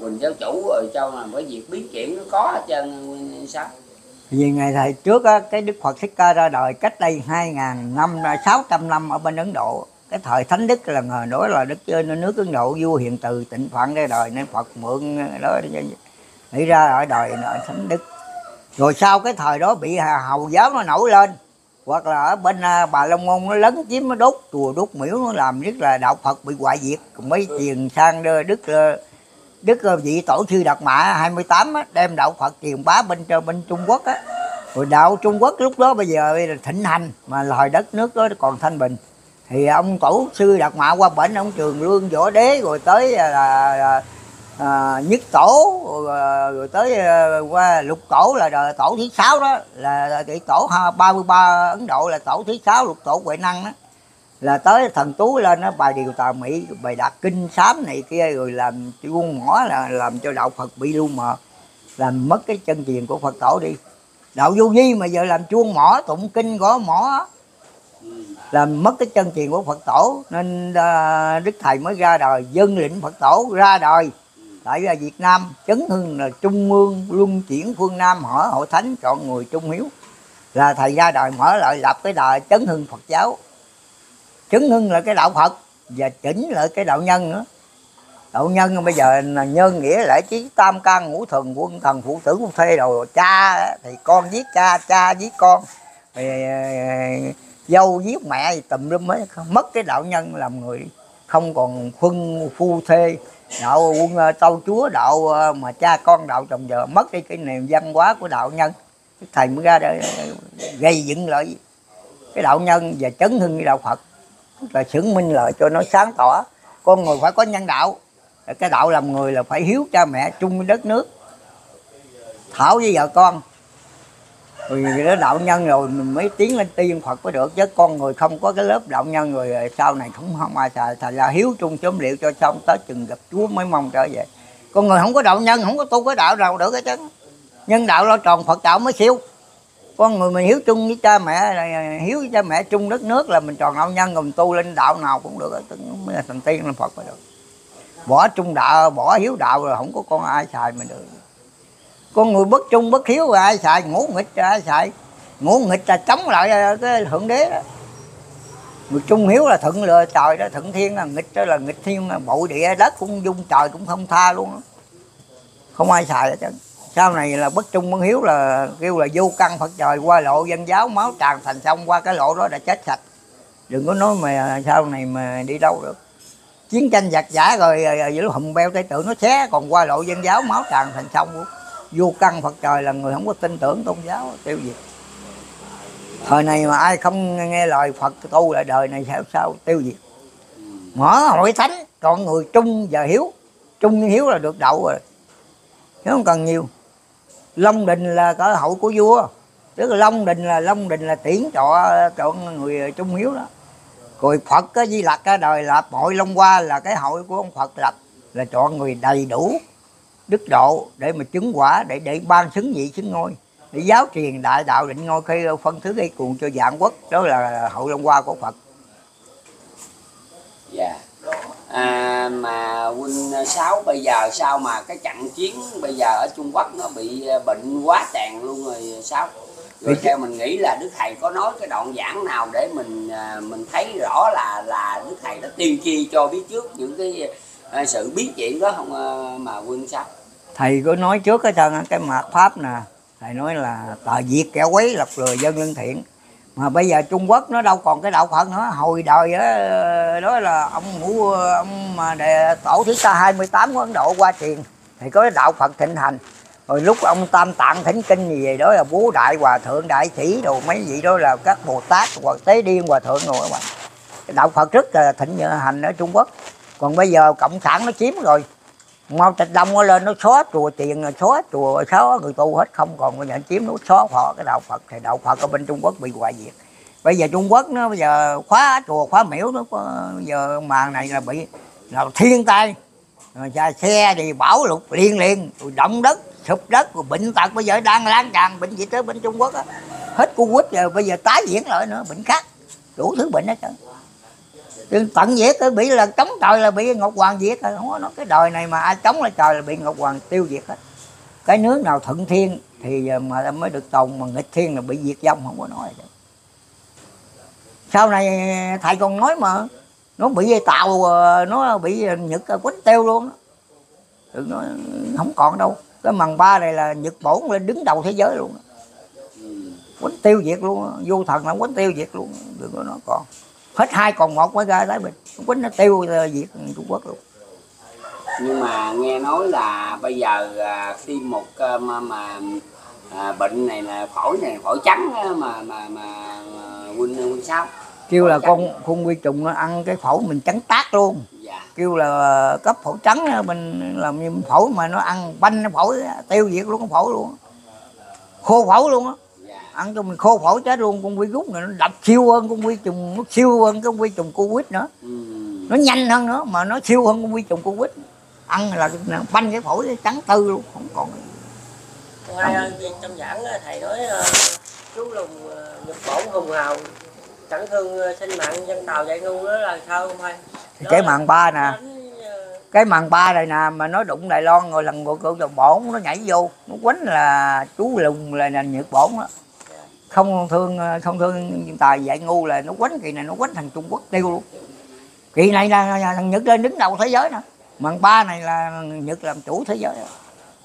quỳnh giáo chủ rồi cho là cái việc biến chuyển nó có hết trơn nguyên sao? Vì ngày thầy trước á, cái đức phật thích ca ra đời cách đây hai ngàn năm sáu trăm năm ở bên ấn độ. Cái thời thánh đức là ngờ đó là đức trên nước ấn độ vua hiện từ tịnh phạn ra đời nên phật mượn đó nghĩ ra ở đời ở thánh đức rồi sau cái thời đó bị hầu giáo nó nổi lên hoặc là ở bên à, bà long môn nó lấn chiếm nó đốt chùa đốt miễu nó làm rất là đạo phật bị hoại diệt. Mới mấy tiền sang đức à, đức à, vị tổ sư đạt mã 28 á, đem đạo phật truyền bá bên bên trung quốc á. Rồi đạo trung quốc lúc đó bây giờ là thịnh hành mà thời đất nước đó còn thanh bình. Thì ông tổ sư đạt mã qua bển ông trường lương võ đế rồi tới là, là à, nhất tổ rồi, rồi tới à, qua lục tổ là đời tổ thứ sáu đó là cái tổ 33 ấn độ là tổ thứ sáu lục tổ huệ năng đó. Là tới thần tú lên nó bài điều tà mỹ bài đạt kinh sám này kia rồi làm chuông mỏ là làm cho đạo phật bị lu mờ làm mất cái chân truyền của phật tổ đi. Đạo vô vi mà giờ làm chuông mỏ tụng kinh gõ mỏ làm mất cái chân truyền của phật tổ nên à, đức thầy mới ra đời dân lĩnh phật tổ ra đời tại là việt nam chấn hưng là trung ương luân chuyển phương nam mở hội thánh chọn người trung hiếu. Là thầy ra đời mở lại lập cái đời chấn hưng phật giáo. Chấn hưng là cái đạo phật và chỉnh lại cái đạo nhân nữa. Đạo nhân bây giờ là nhân nghĩa lễ trí tam can ngũ thần quân thần phụ tử quân thê rồi cha thì con giết cha cha giết con. Thì, ờ, dâu giết mẹ thì tùm lum mất cái đạo nhân làm người không còn phân phu thê đạo quân ờ, tâu chúa, đạo ờ, mà cha con đạo chồng vợ mất đi cái niềm văn hóa của đạo nhân. Thầy mới ra đây ờ, gây dựng lại cái đạo nhân và chấn hưng cái đạo phật. Là chứng minh lời cho nó sáng tỏ. Con người phải có nhân đạo. Cái đạo làm người là phải hiếu cha mẹ chung với đất nước. Thảo với vợ con vì đó đạo nhân rồi, mình mới tiến lên tiên phật mới được. Chứ con người không có cái lớp đạo nhân rồi sau này cũng không ai xài thành là hiếu chung chấm liệu cho xong tới chừng gặp chúa mới mong trở về. Con người không có đạo nhân, không có tu cái đạo nào được hết trơn. Nhân đạo lo tròn, phật đạo mới siêu. Con người mình hiếu chung với cha mẹ hiếu với cha mẹ chung đất nước là mình tròn đạo nhân, rồi mình tu lên đạo nào cũng được tức mới là thành tiên lên phật mới được. Bỏ trung đạo, bỏ hiếu đạo rồi không có con ai xài mình được con người bất trung bất hiếu ai xài ngủ nghịch ai xài ngủ nghịch là chống lại cái thượng đế đó người trung hiếu là thuận lừa trời đó thuận thiên là nghịch đó là nghịch thiên là bội địa đất cũng dung trời cũng không tha luôn đó. không ai xài hết trơn sau này là bất trung bất hiếu là kêu là vô căn phật trời qua lộ dân giáo máu tràn thành sông qua cái lộ đó đã chết sạch đừng có nói mà sau này mà đi đâu được chiến tranh giặc giả rồi giữa hùng beo tay tự nó xé còn qua lộ dân giáo máu tràn thành sông luôn vô căn phật trời là người không có tin tưởng tôn giáo tiêu diệt thời này mà ai không nghe lời phật, tu lại đời này sao sao tiêu diệt mở hội thánh, còn người trung và hiếu. Trung với hiếu là được đậu rồi. Chứ không cần nhiều. Long đình là cỡ hậu của vua. Tức là long đình là, long đình là tiễn trọ chọn người trung hiếu đó. Rồi phật á, di lặc cái đời lập hội long hoa là cái hội của ông phật lập là chọn người đầy đủ đức độ để mà chứng quả để để ban xứng vị xứng ngôi để giáo truyền đại đạo định ngôi khi phân thứ gây cuồng cho dạng quốc đó là hội long hoa của phật. Dạ. À, mà huynh sáu bây giờ sao mà cái trận chiến bây giờ ở trung quốc nó bị bệnh quá tràn luôn rồi sáu? Rồi theo mình nghĩ là đức thầy có nói cái đoạn giảng nào để mình à, mình thấy rõ là là đức thầy đã tiên tri cho biết trước những cái à, sự biến chuyển đó không à, mà huynh sáu thầy có nói trước cái thân cái mạt pháp nè thầy nói là tà diệt kẻ quấy lập lừa dân lương thiện. Mà bây giờ Trung Quốc nó đâu còn cái đạo Phật nữa hồi đời đó, đó là ông ngũ ông mà đề, tổ thứ ta 28 của Ấn Độ qua truyền thì có đạo Phật thịnh hành. Rồi lúc ông Tam Tạng thỉnh kinh gì vậy đó là bố đại hòa thượng đại sĩ đồ mấy vị đó là các Bồ Tát hoặc tế điên hòa thượng rồi các bạn. Đạo Phật rất là thịnh hành ở Trung Quốc. Còn bây giờ cộng sản nó chiếm rồi mau tịch Đông nó lên nó xóa chùa tiền xóa chùa xóa người tu hết không còn có nhận chiếm nó xóa họ cái đạo Phật. Thì đạo Phật ở bên Trung Quốc bị hoại diệt. Bây giờ Trung Quốc nó bây giờ khóa chùa khóa miễu nó có, bây giờ màn này là bị là thiên tai. Xe thì bão lụt liên liên rồi động đất sụp đất rồi bệnh tật bây giờ đang lan tràn bệnh gì tới bên Trung Quốc á. Hết Covid giờ bây giờ tái diễn lại nữa bệnh khác đủ thứ bệnh hết trơn. Đừng tận diệt cái bị là chống trời là bị Ngọc Hoàng diệt rồi không có nói cái đời này mà ai chống lại trời là bị Ngọc Hoàng tiêu diệt hết cái nước nào thuận thiên thì mà mới được tồn, mà nghịch thiên là bị diệt vong, không có nói được. sau này à, thầy còn nói mà, nó bị dây tàu à, nó bị nhật à, quýnh tiêu luôn đó. đừng nói không còn đâu cái mằng ba này là nhật bổn lên đứng đầu thế giới luôn đó. quýnh tiêu diệt luôn đó. vô thần là quýnh tiêu diệt luôn đừng có nói còn hết hai còn một mới ra thái bình quýnh nó tiêu diệt trung quốc luôn. Nhưng mà nghe nói là bây giờ à, khi một à, mà, mà à, bệnh này là phổi này phổi trắng á, mà mà mà à, huynh huynh sao? Kêu là Phổi con con quy trùng nó ăn cái phổi mình trắng tát luôn. Dạ. Kêu là cấp phổi trắng mình làm như phổi mà nó ăn banh cái phổi tiêu diệt luôn cái phổi luôn khô phổi luôn á ăn cho mình khô phổi chết luôn con virus này nó độc siêu hơn con vi trùng nó siêu hơn cái vi trùng covid nữa. Ừ. nó nhanh hơn nữa mà nó siêu hơn con vi trùng covid ăn là banh cái phổi trắng tư luôn không còn Ngoài trong giảng thầy nói chú lùng nhật bổn hùng hào chẳng thương sinh mạng dân tàu dạy ngu đó là sao không hay? Cái màn ba nè. Đánh, cái màn ba này nè mà nó đụng Đài Loan rồi lần một cậu đồng bổn nó nhảy vô nó quánh là chú lùng là là nhật bổn đó không thương ờ, không thương tài dạy ngu là nó quánh kỳ này nó quánh thằng Trung Quốc tiêu luôn. Kỳ này là, là thằng Nhật lên đứng đầu thế giới nè. Mần ba này là Nhật làm chủ thế giới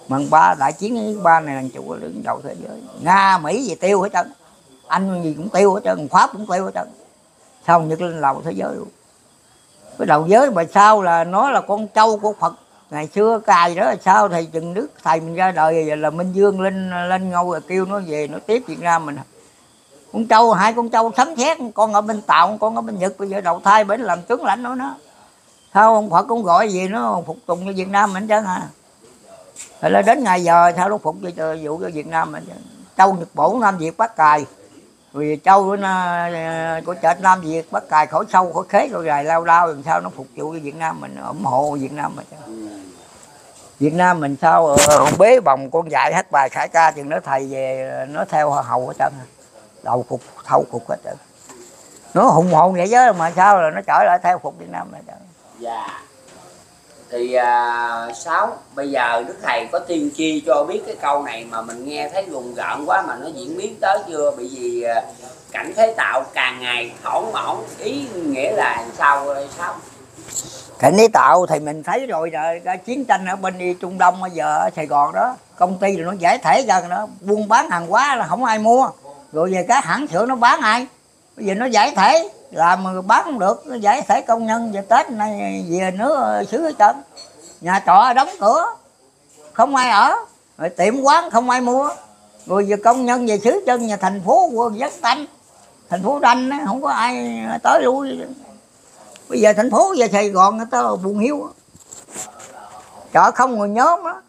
mần ba đại chiến ba này là chủ đứng đầu thế giới. Nga Mỹ gì tiêu hết trơn. Anh gì cũng tiêu hết trơn Pháp cũng tiêu hết trơn. Sao Nhật lên đầu thế giới luôn? Cái đầu giới mà sao là nó là con trâu của Phật. Ngày xưa cài đó là sao thầy Trần Đức thầy mình ra đời là Minh Dương lên lên ngôi rồi kêu nó về nó tiếp Việt Nam mình con trâu hai con trâu sấm sét con ở bên Tàu con ở bên Nhật bây giờ đầu thai bên làm tướng lãnh nữa nó sao ông Phật cũng gọi gì nó phục tùng cho Việt Nam mình chứ hả à? rồi là đến ngày giờ sao nó phục cho, vụ cho Việt Nam mình trâu Nhật Bổn Nam Việt Bắc Cài vì trâu của, của chợ Nam Việt Bắc Cài khỏi sâu khỏi khế rồi dài lao lao làm sao nó phục vụ cho Việt Nam mình ủng hộ Việt Nam mình chứ. Việt Nam mình sao ờ, bế bồng con dạy hát bài khải ca chừng đó thầy về nó theo hầu hết trơn. À? Đầu phục thâu phục hết trơn nó hùng hồn vậy chứ mà sao là nó trở lại theo phục Việt Nam hết trơn dạ. Thì à, sáu bây giờ đức thầy có tiên tri cho biết cái câu này mà mình nghe thấy rùng rợn quá mà nó diễn biến tới chưa? Bị gì à, cảnh thế tạo càng ngày thỏn mỏng ý nghĩa là sao sáu? Cảnh lý tạo thì mình thấy rồi rồi cái chiến tranh ở bên đi Trung Đông bây giờ ở Sài Gòn đó công ty là nó giải thể ra nó buôn bán hàng hóa là không ai mua rồi về cái hãng sữa nó bán ai? Bây giờ nó giải thể. Làm mà bán không được, nó giải thể công nhân về Tết này, về nước xứ hết trơn. Nhà trọ đóng cửa. Không ai ở. Rồi tiệm quán không ai mua. Rồi giờ công nhân về xứ chân nhà thành phố quân rất tanh thành phố đanh không có ai tới lui. Bây giờ thành phố về Sài Gòn, người ta buồn hiu. Chợ không người nhóm đó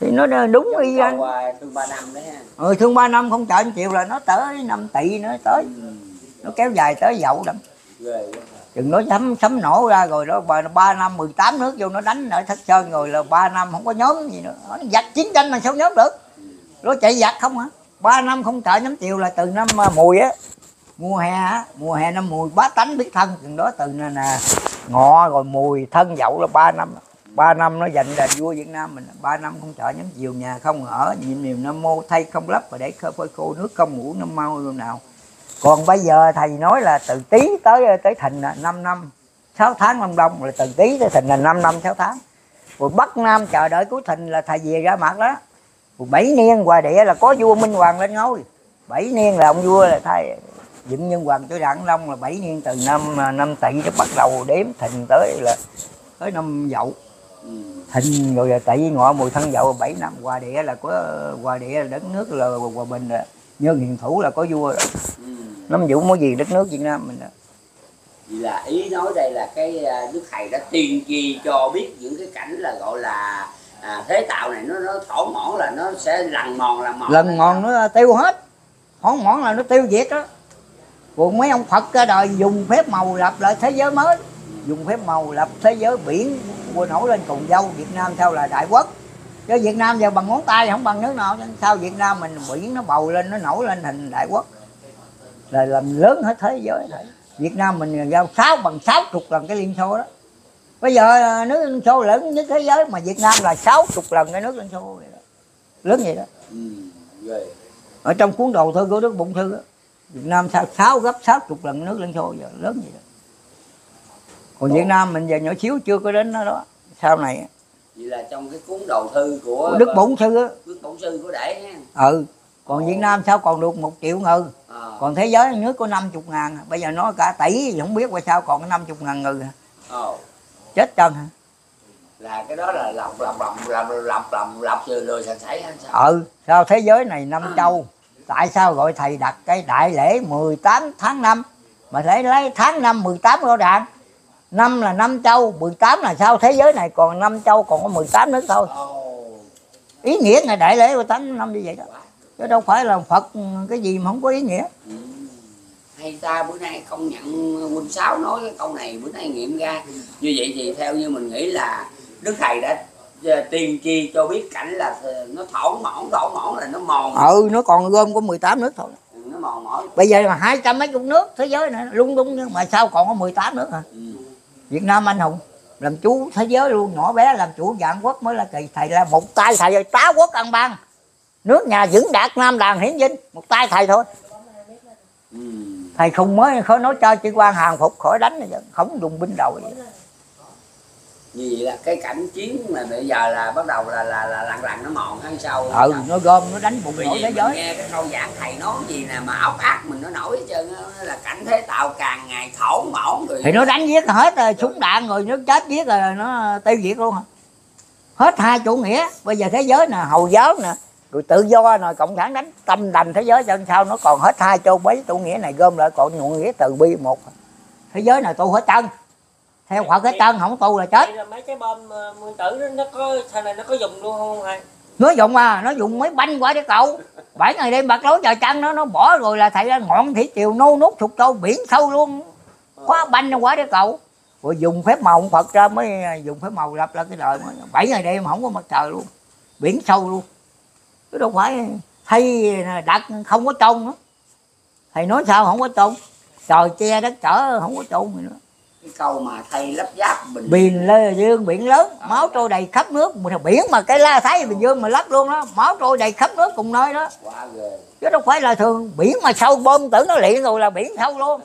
thì nó đúng Giống y anh. thương ba năm đấy ha. Ừ, thương ba năm không chợ anh chiều là nó tới 5 tỷ nữa tới. Ừ. nó kéo dài tới dậu đậm ghê quá. chừng nó sấm sấm nổ ra rồi đó ba, ba năm 18 nước vô nó đánh ở thất sơn rồi là ba năm không có nhóm gì nữa. Nó giặc chiến tranh mà sao nhóm được? Nó chạy giặc không hả? Ba năm không chợ nhóm chiều là từ năm à, mùi á. Mùa hè á mùa hè năm mùi bá tánh biết thân. Chừng đó từ nè, nè ngọ rồi mùi thân dậu là ba năm ba năm nó dành là vua Việt Nam mình, ba năm không chợ nhắm chiều nhà không ở nhịn niềm nam mô thay không lấp và để khơi phơi khô nước không ngủ năm mau luôn nào. Còn bây giờ thầy nói là từ tí tới tới thành là 5 năm 6 tháng năm đông là từ tí tới thành là 5 năm 6 tháng. Rồi bắc nam chờ đợi cuối thịnh là thầy về ra mặt đó. Rồi bảy niên hòa địa là có vua minh hoàng lên ngôi. Bảy niên là ông vua là thầy dựng nhân hoàng tới đảng long, là bảy niên từ năm à, năm tỷ nó bắt đầu đếm thịnh tới là, tới năm dậu ừ. thìn rồi là tỵ ngọ mùi thân dậu bảy năm hòa địa là có hòa địa là đất nước là hòa bình là nhân hiền thủ là có vua rồi Ừ. nắm giữ mối gì đất nước việt nam mình đó. Là ý nói đây là cái à, đức thầy đã tiên tri cho biết những cái cảnh là gọi là à, thế tạo này nó nó thổ mỏn là nó sẽ lằn mòn lằn mòn lần ngòn nó tiêu hết hón mỏn là nó tiêu diệt đó rồi mấy ông phật ra đời dùng phép màu lập lại thế giới mới dùng phép màu lập thế giới biển vua nổi lên cùng dâu việt nam theo là đại quốc chứ việt nam giờ bằng ngón tay không bằng nước nào sao việt nam mình biển nó bầu lên nó nổi lên thành đại quốc là làm lớn hết thế giới này. việt nam mình giao sáu bằng sáu chục lần cái liên xô đó bây giờ nước liên xô lớn nhất thế giới mà việt nam là sáu chục lần cái nước liên xô vậy đó. lớn vậy đó ừ. ở trong cuốn đầu thư của đức bụng thư á, Việt Nam sao sáu gấp sáu chục lần nước Liên Xô giờ lớn vậy đó còn Việt Nam mình giờ nhỏ xíu chưa có đến đó đó. Sau này vậy là trong cái cuốn đầu thư của Đức Bổn Sư á. Đức Bổn sư của đệ ha ừ. Còn Việt Nam sao còn được một triệu ngư ờ. Còn thế giới nước có 50 ngàn. Bây giờ nó cả tỷ thì không biết tại sao còn có 50 ngàn ngư hả? ờ chết chân hả là cái đó là lọc lọc lọc lọc lọc lọc lọc từ lười sạch sảy hay sao? Ừ. Sao thế giới này năm châu? Tại sao gọi thầy đặt cái đại lễ 18 tháng 5 mà lấy lấy tháng 5 18 rõ ràng năm là năm châu 18 là sao? Thế giới này còn năm châu còn có 18 nước thôi. Ý nghĩa ngày đại lễ 18 tháng 5 như vậy đó. Chứ đâu phải là phật cái gì mà không có ý nghĩa. Ừ. hay ta bữa nay công nhận huynh sáu nói cái câu này bữa nay nghiệm ra. Như vậy thì theo như mình nghĩ là đức thầy đã ờ, tiên tri cho biết cảnh là nó thỏn mỏn thỏn mỏn là nó mòn. Ừ nó còn gom có 18 nước thôi. Nó mòn mỏi. Bây giờ là hai trăm mấy chục nước thế giới này lung tung nhưng mà sao còn có 18 nước hả? Ừ. Việt Nam anh hùng làm chủ thế giới luôn nhỏ bé làm chủ vạn quốc mới là kỳ thầy là một tay thầy tá quốc ăn ban nước nhà vững đạt nam đàn hiển vinh một tay thầy thôi Ừ. thầy không mới khó nói cho chỉ quan hàng phục khỏi đánh không dùng binh đầu gì. Vậy là cái cảnh chiến mà bây giờ là bắt đầu là là là lặng lặng nó mòn hay sao ừ nó gom nó đánh bùng nổ vì thế giới. nghe cái câu giảng thầy nói gì nè mà ốc ác mình nó nổi hết trơn á, nó là cảnh thế tạo càng ngày thổn mỏn rồi thì nó đánh giết hết rồi súng đạn rồi nó chết giết rồi nó tiêu diệt luôn. Hả hết hai chủ nghĩa bây giờ thế giới nè hầu giáo nè rồi tự do nè cộng sản đánh tâm đành thế giới cho sao nó còn hết hai châu mấy chủ nghĩa này gom lại còn chủ nghĩa từ bi một. Thế giới này tu hết chân theo Phật hết chân không tu là chết. Mấy cái bom ờ, nguyên tử đó, nó có sau này nó có dùng luôn không thầy nó dùng à nó dùng mấy banh quả để cậu. Bảy ngày đêm bạc lối trời trăng nó nó bỏ rồi là thầy ra ngọn thủy triều nô nút sụt trâu biển sâu luôn. Khóa banh nó quả để cậu. Rồi dùng phép màu ông Phật ra mới dùng phép màu lập ra cái đời mới. Bảy ngày đêm không có mặt trời luôn. Biển sâu luôn. Chứ đâu phải thầy đặt không có trông nữa. Thầy nói sao không có trông trời che đất trở không có trông gì nữa cái câu mà thầy lắp giáp bình biển lê dương biển lớn. Máu trôi đầy khắp nước. Mà biển mà cái la thái bình dương mà lấp luôn đó. Máu trôi đầy khắp nước cùng nơi đó. Quá ghê. Chứ đâu phải là thường. Biển mà sâu bom tưởng nó liền rồi là biển sâu luôn.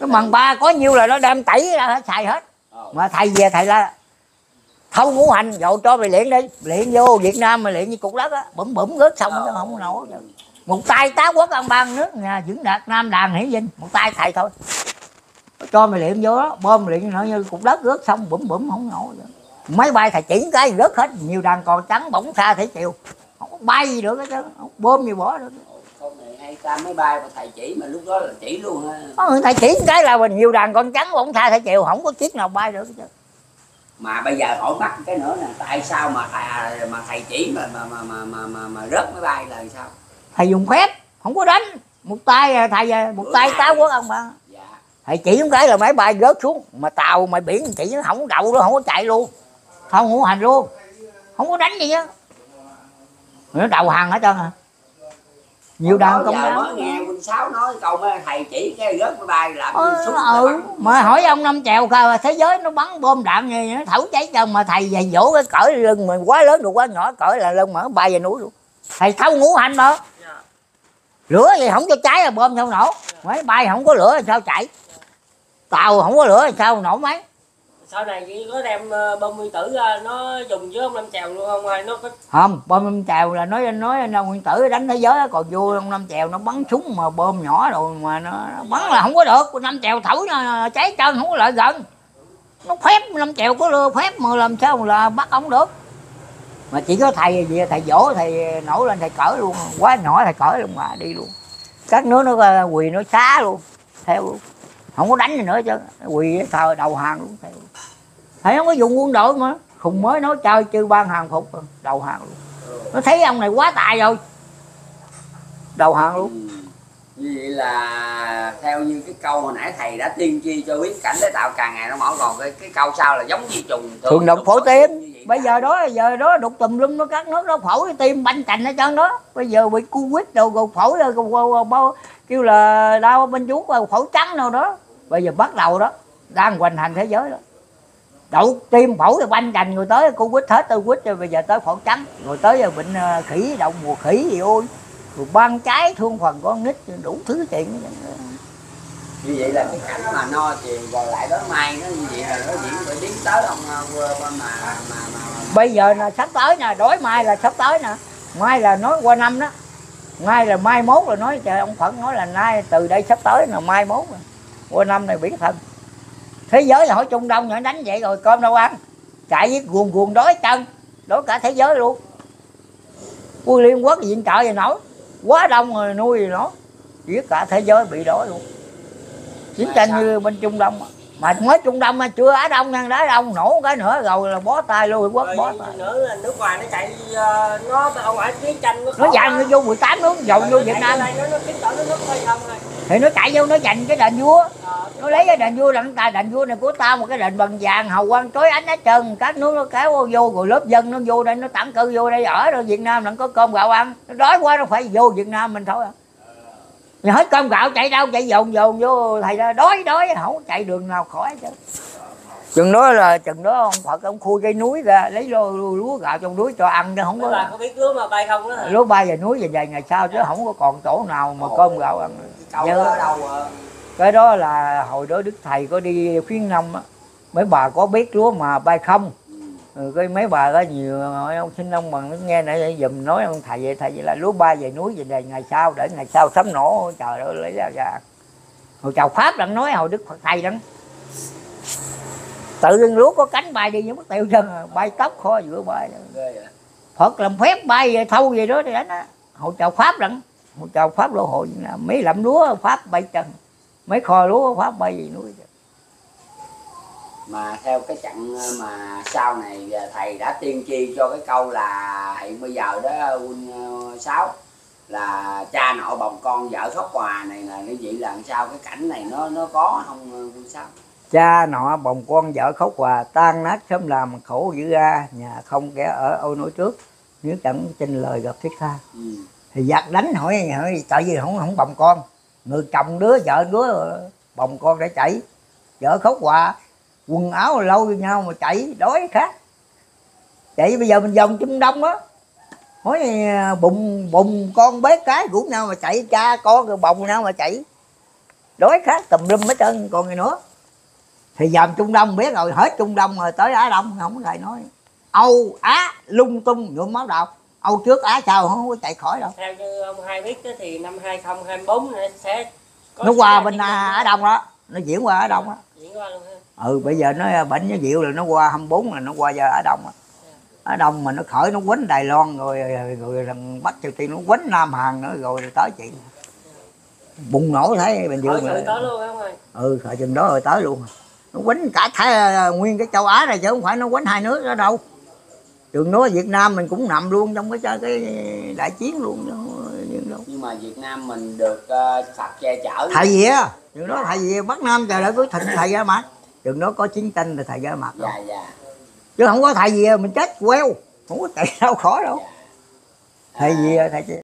Cái mằng ba có nhiêu là nó đem tẩy ra hết, xài hết. Ờ. mà thầy về thầy là thâu ngũ hành dầu cho mày luyện đi. Luyện vô việt nam mà luyện như cục đất á bủm bủm rớt xong nó không nổi. Một tay tá quốc ăn ban nước nhà vững đạt nam đàn hiển vinh một tay thầy thôi cho mày luyện vô đó bom luyện nó như cục đất rớt xong bủm bủm không nổi được. máy bay thầy chỉ cái rớt hết nhiều đàn còn trắng bỗng xa thể chiều không có bay gì được hết trơn không bơm gì bỏ được. Hay ta máy bay mà thầy chỉ mà lúc đó là chỉ luôn ha. Người thầy chỉ cái là mình nhiều đàn con trắng bỗng xa thể chiều không có chiếc nào bay được hết trơn. Mà bây giờ hỏi bắt cái nữa nè tại sao mà thầy mà thầy chỉ mà mà mà mà mà, mà, mà rớt máy bay là sao? Thầy dùng phép không có đánh. Một tay à, thầy à, một tay tá quốc ông dạ thầy chỉ một cái là máy bay rớt xuống. Mà tàu mà biển chỉ nó không có đậu luôn không có chạy luôn. Không ngũ hành luôn. Không có đánh gì á. Nó đầu hàng hết trơn à. Nhiều đàn công giờ mới nghe huynh sáu nói câu mấy thầy chỉ cái rớt máy bay làm Ờ, súng ừ, mà hỏi ông năm chèo coi thế giới nó bắn bom đạn gì nó thấu cháy chân mà thầy dày dỗ cái cỡ lưng mình quá lớn được quá nhỏ cỡ là lưng mà nó bay về núi luôn. Thầy thâu ngũ hành mà. Dạ. lửa thì không cho cháy là bom sao nổ. Máy bay không có lửa sao chạy tàu không có lửa sao nổ máy? Sau này chỉ có đem ờ, bom nguyên tử ra nó dùng với ông năm chèo luôn không? Hay nó có không bom năm chèo là nói nói là nguyên tử đánh thế giới còn vô ông năm chèo nó bắn súng mà bom nhỏ rồi mà nó, nó bắn là không có được. Năm chèo thổi nó cháy chân không có lợi gần. Nó phép năm chèo có lừa phép mà làm sao là bắt ông được? Mà chỉ có thầy gì thầy dỗ thầy nổi lên thầy cởi luôn quá nhỏ thầy cởi luôn mà đi luôn. Các nước nó quỳ nó xá luôn theo luôn không có đánh gì nữa chứ quỳ thờ đầu hàng luôn theo thầy không có dùng quân đội mà khùng mới nói chơi chư ban hàng phục đầu hàng luôn nó thấy ông này quá tài rồi đầu hàng luôn Ừ. như vậy là theo như cái câu hồi nãy thầy đã tiên tri cho biết cảnh để tạo càng ngày nó mỏ còn cái cái câu sau là giống như trùng thường độc phổi tim bây giờ đó giờ đó đục tùm lum nó các nước nó phổi tim banh cành hết trơn đó bây giờ bị cu quýt đâu gột phổi rồi kêu là đau bên chú rồi phổi trắng đâu đó bây giờ bắt đầu đó đang hoành hành thế giới đó. Đậu tim phổi rồi banh cành rồi tới cu quýt hết tư quýt rồi bây giờ tới phổi trắng. Rồi tới bệnh ờ, khỉ đậu mùa khỉ gì ôi. Rồi ban trái thương phần con nít đủ thứ chuyện. Như vậy là cái cảnh mà no tiền còn lại đó mai nó như vậy là nó diễn phải tiến tới ông ờ, mà mà mà, mà, bây giờ là sắp tới nè đối mai là sắp tới nè. Mai là nói qua năm đó. Mai là mai mốt là nói trời ông phật nói là nay từ đây sắp tới là mai mốt rồi. Qua năm này biển thân. Thế giới là hỏi trung đông nhỏ đánh vậy rồi cơm đâu ăn? Chạy với guồng guồng đói chân đói cả thế giới luôn. Quân liên quốc viện trợ gì nổi quá đông rồi nuôi gì nổi giết cả thế giới bị đói luôn. Chiến Mà tranh như bên trung đông á. Mà mới trung đông mà chưa á đông nha đá đông nổ cái nữa rồi là bó tay luôn quốc bó tay. nữa là nước ngoài nó chạy ờ, nó ở ngoài chiến tranh nó nó dành nó vô 18 nước dồn vô Việt Nam. nó nó nước thì nó chạy vô nó giành cái đền vua. Ờ, nó lấy cái đền vua là ta đền vua này của tao một cái đền bằng vàng hầu quang trói ánh hết trơn. Các nước nó kéo vô rồi lớp dân nó vô đây nó tản cư vô đây ở rồi Việt Nam nó có cơm gạo ăn. Nó đói quá nó phải vô Việt Nam mình thôi à thì hết cơm gạo chạy đâu chạy dồn dồn vô thầy ra đói đói không chạy đường nào khỏi chứ. Chừng đó là chừng đó ông Phật ông khui cây núi ra lấy lô lúa gạo trong núi cho ăn chứ không bà có có biết lúa mà bay không đó lúa bay về núi về vài ngày sau chứ không có còn chỗ nào mà cơm gạo ăn. Nhớ- đó cái đó là hồi đó đức thầy có đi khuyến nông á mấy bà có biết lúa mà bay không ừ, cái mấy bà có nhiều hỏi ông xin ông bằng nó nghe nãy dùm nói ông thầy vậy thầy vậy là lúa bay về núi về đây ngày sau để ngày sau sấm nổ trời ơi lấy ra ra hồi chào pháp đang nói hồi đức phật thầy đang tự dưng lúa có cánh bay đi nhưng mất tiêu chân bay tóc kho giữa bay phật làm phép bay về thâu về đó thì đánh á. Hồi chào pháp đặng hồi chào pháp lỗ hội mấy lậm lúa pháp bay chân mấy kho lúa pháp bay về núi mà theo cái chặng ờ, mà sau này ờ, thầy đã tiên tri cho cái câu là hiện bây giờ đó quân ờ, sáu là cha nội bồng con vợ khóc hòa này là như vậy là sao? Cái cảnh này nó nó có không quân sáu? Cha nọ bồng con vợ khóc hòa tan nát sớm làm khổ dữ ra nhà không kẻ ở ôi nỗi trước nếu chẳng trên lời gặp thiết tha. Ừ. thì giặc đánh hỏi hỏi tại vì không không bồng con. Người chồng đứa vợ đứa bồng con để chạy vợ khóc hòa quần áo lâu với nhau mà chạy đói khác chạy bây giờ mình vòng trung đông á. Hỏi à, bụng bụng con bế cái rủ nhau mà chạy cha con rồi bồng nhau mà chạy. Đói khác tùm lum hết trơn còn gì nữa. Thì dòm trung đông biết rồi hết trung đông rồi tới á đông không có ai nói. Âu á lung tung nhuộm máu đầu âu trước á sau không có chạy khỏi đâu. Theo như ông hai biết đó, thì năm 2024 này sẽ có nó qua bên chiến á, đông đó nó chuyển qua á đông á. Diễn qua luôn ừ bây giờ nó bệnh nó dịu là nó qua 24 là nó qua giờ ở đông á. Ở đông mà nó khởi nó quánh đài loan rồi rồi, rồi bắc triều tiên nó quánh nam hàn nữa rồi tới chị bùng nổ thấy bình dương rồi tới luôn không ừ thời chừng đó rồi tới luôn. Nó quánh cả thái nguyên cái châu á này chứ không phải nó quánh hai nước đó đâu. Trường nói Việt Nam mình cũng nằm luôn trong cái cái đại chiến luôn đâu. Nhưng mà Việt Nam mình được ờ, Phật che chở. Thầy gì á đó thầy gì Bắc Nam trời ơi cứ thịnh thầy ra mặt trường đó có chiến tranh thì thầy ra mặt rồi dạ dạ. Chứ không có thầy gì mình chết queo. Không có chạy đâu khỏi đâu. Thầy gì thầy